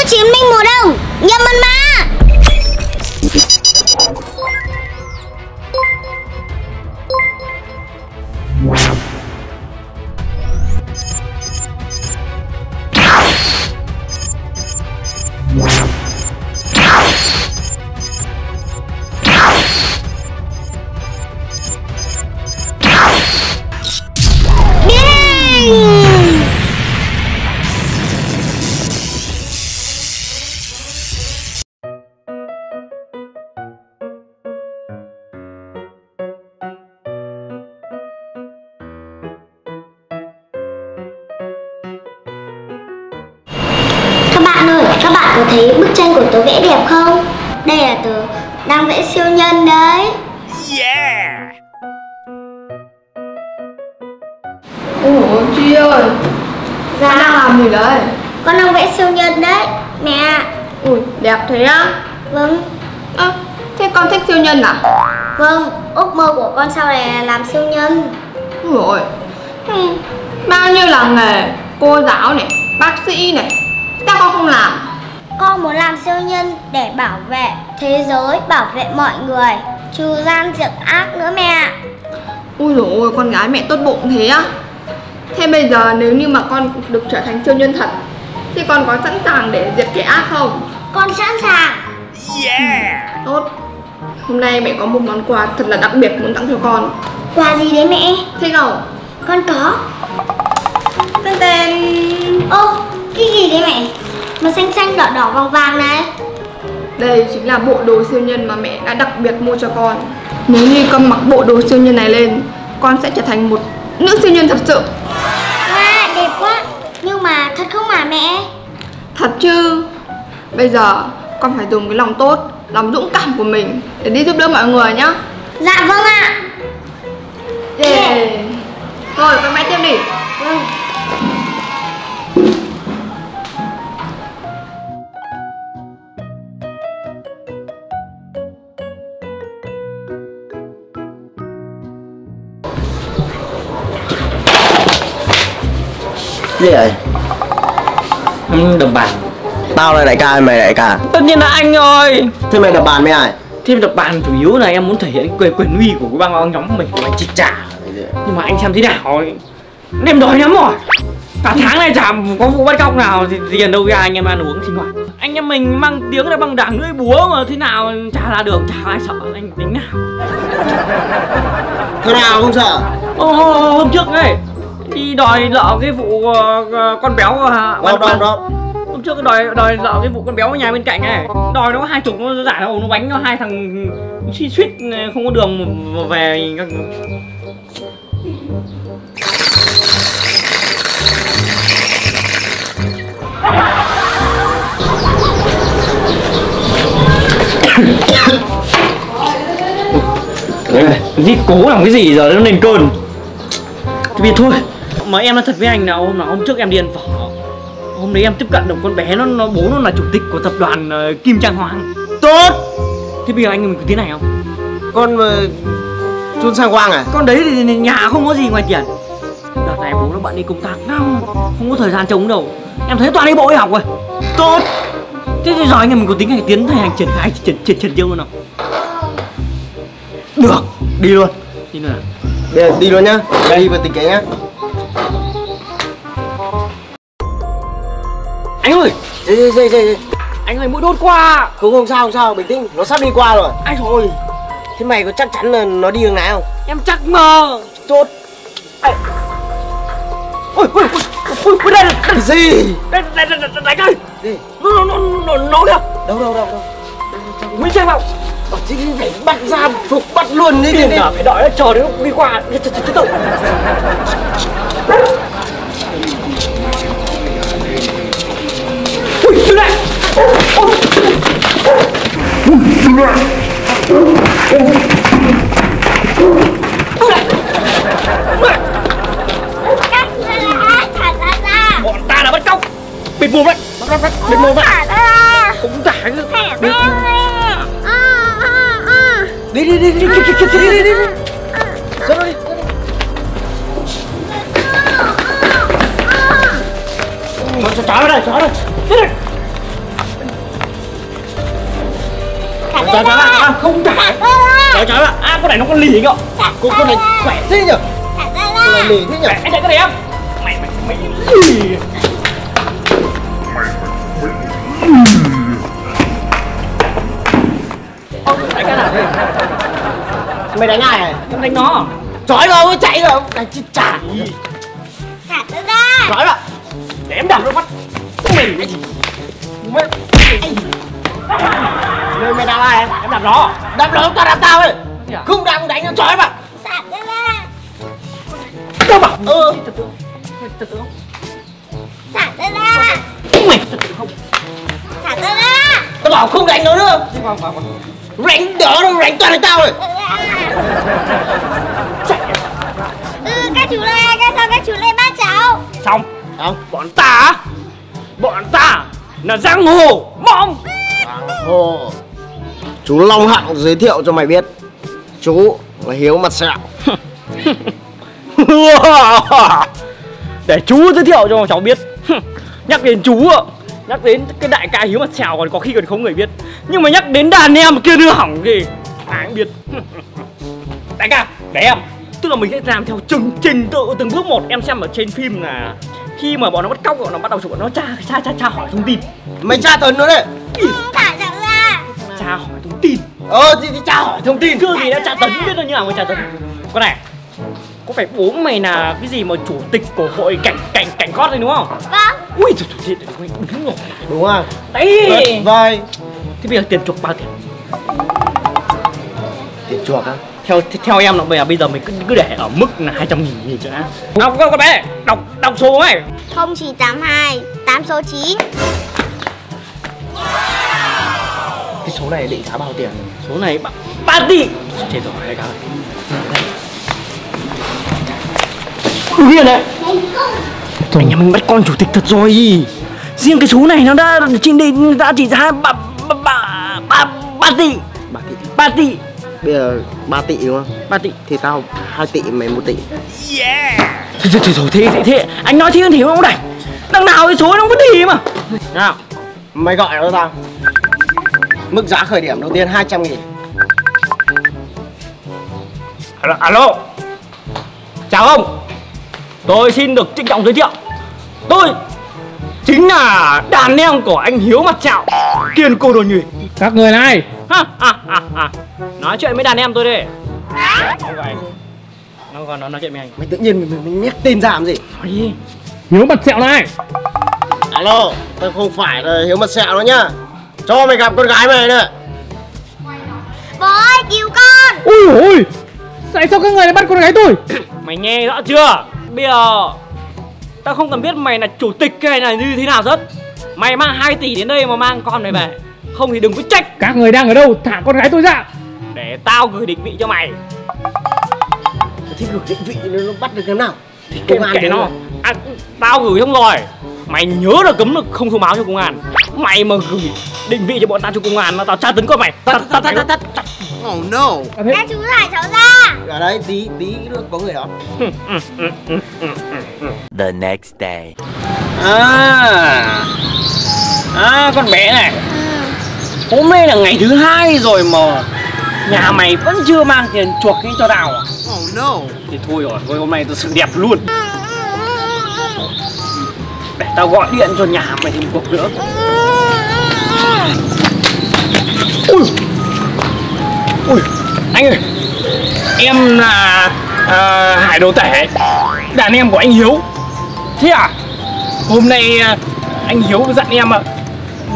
giữ 91 đồng Nhâm ơn mã có thấy bức tranh của tớ vẽ đẹp không? Đây là tớ đang vẽ siêu nhân đấy. Yeah! Ủa Chi ơi. Dạ Đang làm gì đấy? Con đang vẽ siêu nhân đấy Mẹ Ui đẹp thế á. Vâng. Ơ Thế con thích siêu nhân à? Vâng Ước mơ của con sau này là làm siêu nhân. Ôi. Ừ. Bao nhiêu là nghề? Cô giáo này Bác sĩ này. Sao con không làm Con muốn làm siêu nhân để bảo vệ thế giới Bảo vệ mọi người. Trừ gian diệt ác nữa mẹ Ui dồi ôi con gái mẹ tốt bụng thế á. Thế bây giờ nếu như mà con được trở thành siêu nhân thật Thì con có sẵn sàng để diệt kẻ ác không? Con sẵn sàng. Yeah! Tốt. Hôm nay mẹ có một món quà thật là đặc biệt muốn tặng cho con. Quà gì đấy mẹ? Thích không? Con có. Tên tên. Ô cái gì đấy mẹ Mà xanh xanh đỏ đỏ vàng vàng này. Đây chính là bộ đồ siêu nhân mà mẹ đã đặc biệt mua cho con. Nếu như con mặc bộ đồ siêu nhân này lên Con sẽ trở thành một nữ siêu nhân thật sự. Wow đẹp quá. Nhưng mà thật không mà mẹ? Thật chứ. Bây giờ con phải dùng cái lòng tốt Lòng dũng cảm của mình Để đi giúp đỡ mọi người nhá. Dạ vâng ạ. Yeah. Thôi con vẽ tiếp đi. Vâng gì vậy? Đập bàn. Tao là đại ca hay mày đại ca? Tất nhiên là anh rồi. Thế mày đập bàn với ai? Thêm đập bàn chủ yếu là em muốn thể hiện quyền quyền uy của cái băng nhóm mình của anh chị trả nhưng mà anh xem thế nào em đói lắm rồi. Cả tháng này chả có vụ bắt cóc nào thì tiền đâu ra anh em ăn uống sinh hoạt anh em mình mang tiếng là bằng đảng lưỡi búa mà thế nào chả ra đường chả ai sợ anh tính nào. Thằng nào không sợ? Ô, ô, hôm trước ấy đi đòi nợ cái vụ ờ, con béo uh, đâu đâu đâu hôm trước đòi đòi nợ cái vụ con béo ở nhà bên cạnh này. Đòi nó hai chục nó giả đâu nó bánh nó hai thằng suýt suýt không có đường về Gì cố làm cái gì giờ nó lên cơn? Thì thôi Mà em nói thật với anh là hôm nào hôm trước em đi ăn phở Hôm đấy em tiếp cận được con bé nó, nó bố nó là chủ tịch của tập đoàn ờ, Kim Trang Hoàng. Tốt! Thế bây giờ anh mình có tiến này không? con mà chun sang quang à? Con đấy thì nhà không có gì ngoài tiền. Đợt này bố nó bận đi công tác lắm Không có thời gian trống đâu. Em thấy toàn đi bộ đi học rồi. Tốt! Thế thì giờ anh em mình có tính hành tiến hành triển khai triển triển triển chiêu luôn không? Được! Đi luôn. Đi luôn à? đi luôn nhá. Đi vào tình kế nhá Anh ơi! Gì gì gì gì? Anh ơi mũi đốt qua không không sao không sao bình tĩnh. Nó sắp đi qua rồi. Ai rồi thế mày có chắc chắn là nó đi đường này không Em chắc mơ! Tốt Ôi ôi ôi ôi ôi đây đây cái gì? đây đây đây đây đánh ơi! Gì? Nó nó nó nó nó kìa? Đâu đâu đâu đâu? Nguyễn Trang Ngọc! Ờ, thì phải bắt ra phục bắt luôn đi đi là phải đợi nó chờ đến đi qua. Từ từ từ Bọn ta là bắt cóc. Bịt mồm đấy. Bịt mồm đấy. Cũng thả Bịt đi đi đi đi đi đi đi đi đi đi. Dẫn nó đi Cho chó vào đây, chó đây. Đi đây không trả Thả ta ra Trời trời ạ, à con này nó con lì cơ. Thả Cô ta con này ra khỏe thế nhở Con này ra lì thế nhở Anh chạy cái này em Mày mày mày lì? Mày đánh ai này? Em đánh nó. Chói mới chạy rồi. Đánh chết trả Thả ta ra Chói vào Để em đập nó mắt Mày cái gì Mày, đạp ai Em đập nó. Đạp nó tao đạp tao ấy. Dạ. Không đạp đánh nó chói vào Thả ta ra Đập à Ừ. Thật tự Thật tự không? Thả ta ra Mày thật tự không? Thả ta ra Tao bảo không đánh nó nữa. Đánh đó nó đánh toàn đánh tao rồi. Ừ các chú Lê Các sao các chú Lê bắt cháu. Xong. Không Bọn ta á, Bọn ta Là giang hồ Mong. Ồ Chú Long Hạng giới thiệu cho mày biết. Chú là Hiếu mặt sẹo. Để chú giới thiệu cho cháu biết. Nhắc đến chú ạ Nhắc đến cái đại ca Hiếu mặt trào còn có khi còn không người biết. Nhưng mà nhắc đến đàn em kia đưa hỏng thì Ai cũng biết. Đại ca, để em. Tức là mình sẽ làm theo từng trình tự từng bước một. Em xem ở trên phim là Khi mà bọn nó bắt cóc bọn nó bắt đầu chụp bọn nó tra tra tra, tra hỏi thông tin. Mày tra tấn nó đấy. Thả cháu ra. Tra hỏi tin. Ờ thì, thì tra hỏi thông tin. Chưa gì đã tra tấn biết là như nào mà tra tấn. Con này Có phải bố mày là cái gì mà chủ tịch của hội cảnh cảnh cảnh cót này đúng không? Vâng. Ui trời trời trời đúng rồi. Đúng không? Đấy. Vời. Thế bây giờ tiền chuộc bao tiền? Tiền chuộc á? Theo theo em là bây giờ bây giờ mình cứ cứ để ở mức là 200 nghìn nghìn cho đã. Đọc con bé đọc đọc số này 0982 8 số 9 số này định giá bao tiền? Số này ba, ba tỷ. Chết rồi hai cái Điên đấy Anh nhà mình bắt con chủ tịch thật rồi. Riêng cái số này nó đã trên đây đã chỉ giá ba ba ba ba ba tỷ. 3 tỷ. Ba tỷ. Bây giờ 3 tỷ đúng không? Ba tỷ. Thì tao 2 tỷ mày 1 tỷ. Yeah! Thôi thôi thôi thế thế thế. Anh nói thế thì không đành. Đằng nào cái số nó không có tỷ mà. Nào Mày gọi nó cho tao Mức giá khởi điểm đầu tiên 200 nghìn. Alo, alo. Chào ông. Tôi xin được trịnh trọng giới thiệu. Tôi Chính là đàn em của anh Hiếu mặt trạo Kiên cô đồ nhùy Các người này. Ha, ha, ha. Nói chuyện với đàn em tôi đi. Nó còn nó nói chuyện với anh. Mày tự nhiên mày, mày, mày nhắc tên ra làm gì? Nói đi. Hiếu mặt sẹo này. Alo Tao không phải là Hiếu mặt sẹo đâu nhá Cho mày gặp con gái mày nữa Bố ơi cứu con. Ui ôi. Tại sao các người lại bắt con gái tôi. Mày nghe rõ chưa? Bây giờ Tao không cần biết mày là chủ tịch hay là như thế nào hết. Mày mang 2 tỷ đến đây mà mang con mày về. Không thì đừng có trách. Các người đang ở đâu? Thả con gái tôi ra. Để tao gửi định vị cho mày. Thế gửi định vị nó nó bắt được cái nào? Thì Công an nó. à, Tao gửi xong rồi Mày nhớ là cấm được không thông báo cho công an. Mày mà gửi định vị cho bọn tao cho công an Nó tao tra tấn con mày. Tắt tắt tắt tắt Oh no. Các chú thả cháu ra. Ở đây tí tí nữa có người đó. The next day. À. À con bé này. Hôm nay là ngày thứ hai rồi mà Nhà mày vẫn chưa mang tiền chuộc cái cho tao à? Oh no. Thì thôi rồi, thôi hôm nay tôi sự đẹp luôn. Để tao gọi điện cho nhà mày thêm cuộc nữa. Ui. Ui. Anh ơi Em là à, Hải Đồ Tể. Đàn em của anh Hiếu. Thế à? Hôm nay à, anh Hiếu dặn em ạ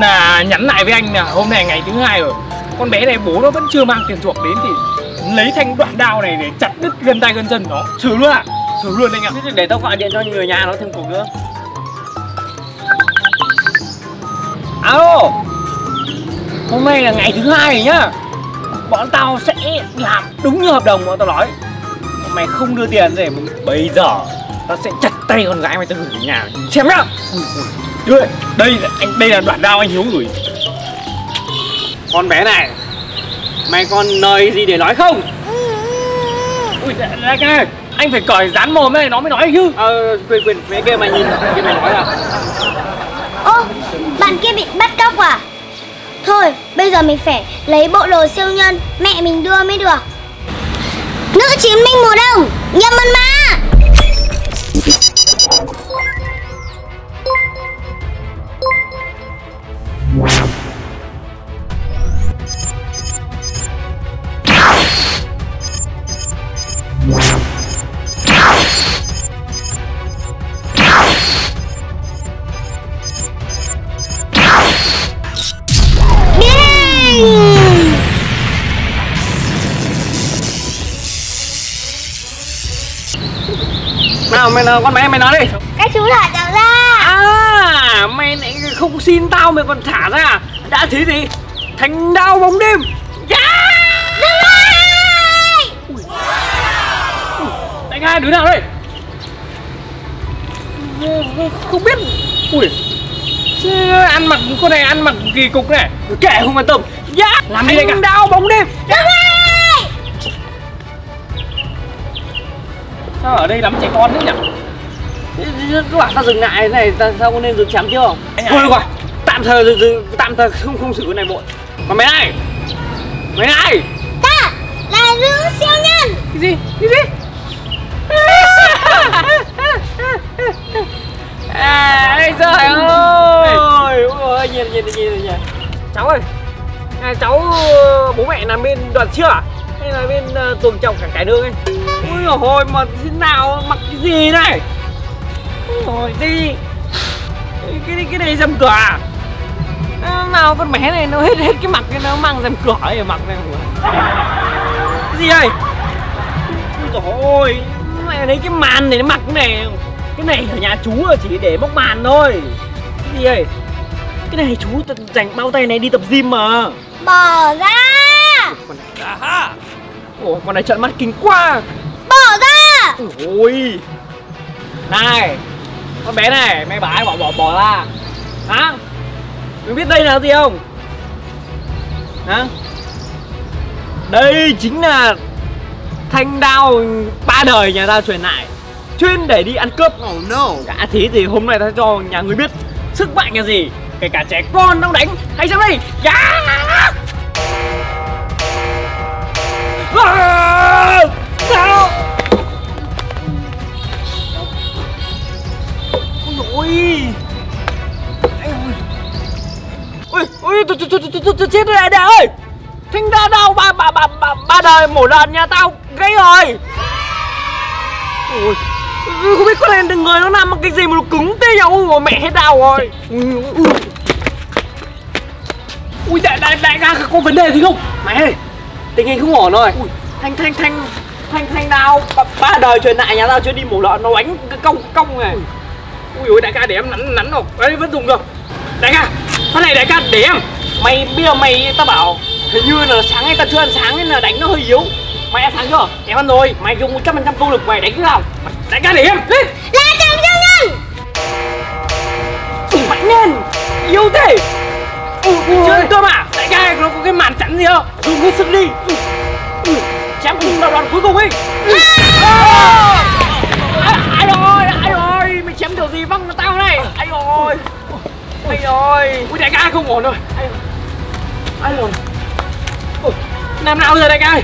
Là nhắn lại với anh là hôm nay ngày thứ hai rồi. Con bé này bố nó vẫn chưa mang tiền chuộc đến thì Lấy thanh đoạn đao này để chặt đứt gân tay gân chân nó. Xử luôn ạ. Xử luôn anh ạ. Để tao gọi điện cho người nhà nó thêm cuộc nữa Alo. Hôm nay là ngày thứ hai rồi nhá. Bọn tao sẽ làm đúng như hợp đồng bọn tao nói. Mày không đưa tiền để Bây giờ Tao sẽ chặt tay con gái mày tao gửi về nhà Xem nhá. Ui, ui. Đưa đây Đây là, anh, đây là đoạn đao anh Hiếu gửi. Con bé này Mày còn lời gì để nói không? Ui đại ca ơi, Anh phải cởi dán mồm này nó mới nói chứ. Ờ quên quên mấy kia mày nhìn Cái mày nói à. Ô bạn kia bị bắt cóc à Thôi, bây giờ mình phải lấy bộ đồ siêu nhân mẹ mình đưa mới được. Nữ chiến binh mùa đông, nhâm ân mã. Mày nào con bé mày nói đi. Các chú thả cháu ra. à mày lại không xin tao mày còn thả ra. Đã thế gì thành đao bóng đêm. Yeah! Dừng lại! đánh hai đứa nào đây? Không biết. Ui. Chứ ăn mặc con này ăn mặc kỳ cục này. Kệ không quan tâm. Yeah! làm gì đây cả? đao bóng đêm. Dừng sao ở đây lắm trẻ con thế nhỉ? Các bạn ta dừng lại thế này ta, sao có nên dừng chém chưa không? Thôi được rồi tạm thời dừng, dừng tạm thời không không xử cái này muộn. Còn mày này mày này. Ta là nữ siêu nhân. cái gì? Cái gì? À ôi trời ơi. Ôi ôi nhìn nhìn nhìn nhìn. Cháu ơi à, cháu bố mẹ làm bên đoàn chưa à hay là bên uh, tuồng trồng cảng cải đường ấy. Ôi hồi mà thế nào mặc cái gì này? Rồi đi. Cái cái, cái này dầm cửa à? À, nào con bé này nó hết hết cái mặt cái nó mang dầm cửa ấy ở mặt này. Cái gì đây? Ui rồi ôi Mẹ lấy cái màn này nó mặc cái này. Cái này ở nhà chú là chỉ để bóc màn thôi. Cái gì đây? Cái này chú dành bao tay này đi tập gym mà. Bỏ ra! Con này à, Ồ con này trận mắt kinh quá. Bỏ ra! Ôi. Này Con bé này mày ai bỏ bỏ bỏ ra. Hả? Mày biết đây là gì không? Hả? Đây chính là Thanh đao ba đời nhà tao truyền lại. Chuyên để đi ăn cướp. Oh no. Đã thế thì hôm nay tao cho nhà người biết Sức mạnh là gì. Kể cả trẻ con đang đánh Hãy xem đây? Yeah! À! Sao Ôi Ôi Ôi tôi tôi tôi tôi tôi chết rồi đại ơi thinh ra đau ba ba ba ba ba đời mổ lần nhà tao gãy rồi Ôi không biết con này đừng người nó làm cái gì mà nó cứng thế nhỉ ôi mẹ hết đau rồi Ui, ui. Ui đại đại đại ca có vấn đề gì không Mẹ ơi Tình hình không ổn rồi Ui, Thanh thanh thanh Thanh thanh đau ba, ba đời truyền lại nhà tao chưa đi mổ lợn nó đánh cái cong cong này. Ui. Ôi đại ca để em nắn nắn rồi. Đấy vẫn dùng được. Đại ca Phát này đại ca để em. Mày bây giờ mày tao bảo Hình như là sáng nay tao chưa ăn sáng nên là đánh nó hơi yếu. Mày ăn sáng chưa? Em ăn rồi. Mày dùng 100% công lực mày đánh thế nào? Đại ca để em Lên. Là chàng siêu nhân! Ui, mạnh lên Yếu thế. Chưa cơ mà Đại ca nó có cái màn chắn gì không Dùng hết sức đi Chém cùng đoạn đoạn cuối cùng ấy. À, Ai rồi Ai rồi Mày chém điều gì văng vào tao này Ai rồi Ai rồi Ui đại ca không ổn rồi Ai Ai rồi Làm nào giờ đại ca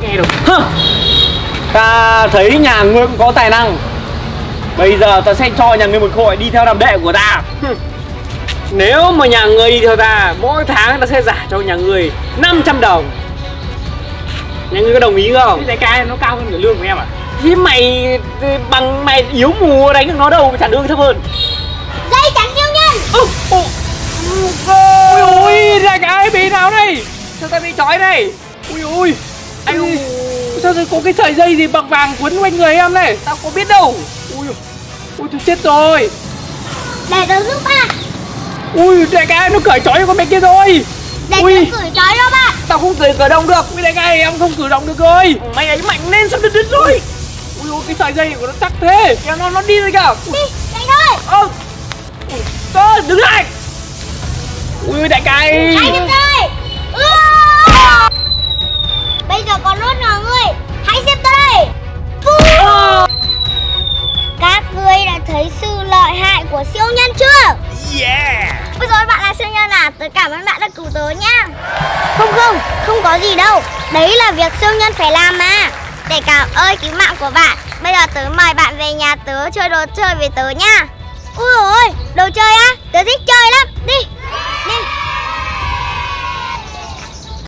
Nghe được. Ta thấy nhà ngươi cũng có tài năng Bây giờ ta sẽ cho nhà ngươi một cơ hội đi theo đam đệ của ta Nếu mà nhà ngươi đi theo ta Mỗi tháng ta sẽ trả cho nhà ngươi 500 đồng Nhà ngươi có đồng ý không? Đại ca nó cao hơn cả lương của em à? Thế mày bằng mày yếu mù đánh được nó đâu mà trả lương thấp hơn Dây chắn siêu nhân! Ôi, ôi, ôi, ôi, đại ca ơi, bị nào đây? Sao ta bị trói này? Ui ui, anh ui, sao rồi có cái sợi dây gì bằng vàng quấn quanh người em này? Tao có biết đâu. Ui, ui, tôi chết rồi. Để tớ giúp bạn! Ui, đại ca nó cởi trói cho con bé kia rồi. Để Ui. tớ cởi trói cho bạn! Tao không thể cử động được. Ui, đại ca ơi, em không cử động được rồi. Mày ấy mạnh lên sắp đứt đứt rồi. Ui, ui, cái sợi dây của nó chắc thế. Kìa nó nó đi rồi kìa. Đi, đánh thôi! Ơ, ui, Cơ, đứng lại. Ui, đại ca ơi. Hãy tiếp đây! Bây giờ còn nốt nhỏ ngươi! Hãy xếp tới đây! Phu! Các ngươi đã thấy sự lợi hại của siêu nhân chưa? Yeah! Bây giờ bạn là siêu nhân à? Tớ cảm ơn bạn đã cứu tớ nha. Không không, không có gì đâu. Đấy là việc siêu nhân phải làm mà. Để cảm ơn cứu mạng của bạn. Bây giờ tớ mời bạn về nhà tớ chơi đồ chơi với tớ nha. Ui ôi, đồ chơi á